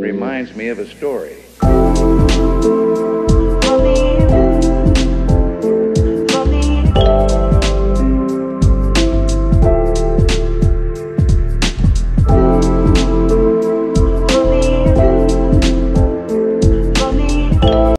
reminds me of a story.